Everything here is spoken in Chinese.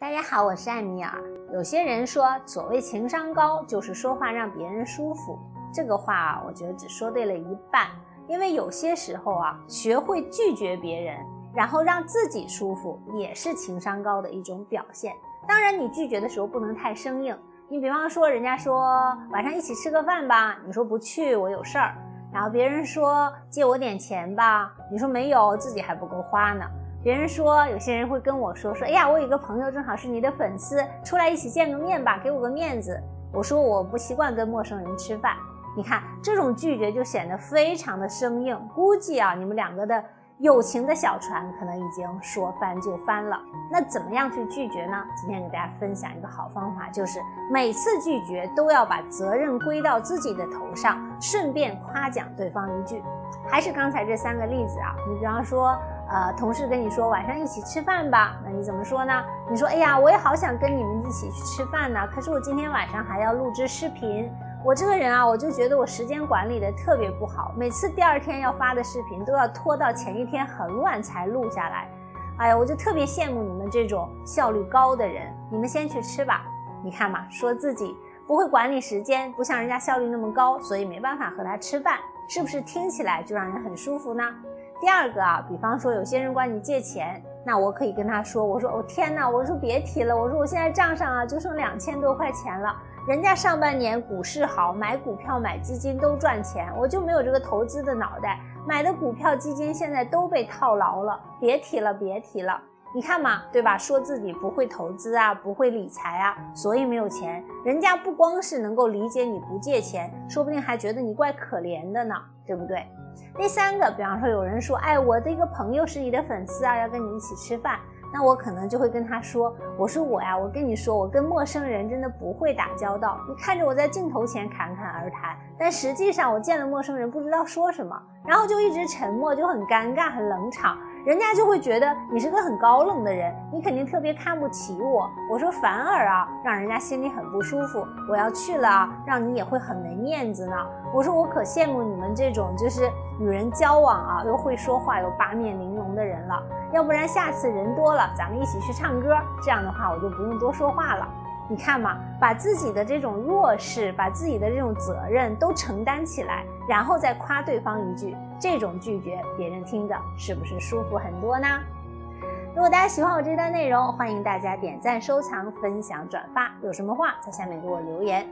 大家好，我是艾米尔。有些人说，所谓情商高，就是说话让别人舒服。这个话啊，我觉得只说对了一半。因为有些时候啊，学会拒绝别人，然后让自己舒服，也是情商高的一种表现。当然，你拒绝的时候不能太生硬。你比方说，人家说晚上一起吃个饭吧，你说不去，我有事儿。然后别人说借我点钱吧，你说没有，自己还不够花呢。别人说，有些人会跟我说说，哎呀，我有个朋友正好是你的粉丝，出来一起见个面吧，给我个面子。我说我不习惯跟陌生人吃饭。你看这种拒绝就显得非常的生硬，估计啊，你们两个的友情的小船可能已经说翻就翻了。那怎么样去拒绝呢？今天给大家分享一个好方法，就是每次拒绝都要把责任归到自己的头上，顺便夸奖对方一句。还是刚才这三个例子啊，你比方说。呃，同事跟你说晚上一起吃饭吧，那你怎么说呢？你说，哎呀，我也好想跟你们一起去吃饭呢，可是我今天晚上还要录制视频。我这个人啊，我就觉得我时间管理的特别不好，每次第二天要发的视频都要拖到前一天很晚才录下来。哎呀，我就特别羡慕你们这种效率高的人。你们先去吃吧。你看嘛，说自己不会管理时间，不像人家效率那么高，所以没办法和他吃饭，是不是听起来就让人很舒服呢？第二个啊，比方说有些人管你借钱，那我可以跟他说，我说哦天哪，我说别提了，我说我现在账上啊就剩两千多块钱了，人家上半年股市好，买股票买基金都赚钱，我就没有这个投资的脑袋，买的股票基金现在都被套牢了，别提了别提了，你看嘛，对吧？说自己不会投资啊，不会理财啊，所以没有钱，人家不光是能够理解你不借钱，说不定还觉得你怪可怜的呢，对不对？第三个，比方说有人说，哎，我的一个朋友是你的粉丝啊，要跟你一起吃饭，那我可能就会跟他说，我说我呀，我跟你说，我跟陌生人真的不会打交道。你看着我在镜头前侃侃而谈，但实际上我见了陌生人不知道说什么，然后就一直沉默，就很尴尬，很冷场。人家就会觉得你是个很高冷的人，你肯定特别看不起我。我说反而啊，让人家心里很不舒服。我要去了啊，让你也会很没面子呢。我说我可羡慕你们这种就是与人交往啊，又会说话又八面玲珑的人了。要不然下次人多了，咱们一起去唱歌，这样的话我就不用多说话了。你看嘛，把自己的这种弱势，把自己的这种责任都承担起来，然后再夸对方一句，这种拒绝别人听着是不是舒服很多呢？如果大家喜欢我这段内容，欢迎大家点赞、收藏、分享、转发。有什么话在下面给我留言。